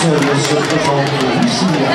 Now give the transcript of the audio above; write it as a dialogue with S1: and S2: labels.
S1: 什么是不好意思呀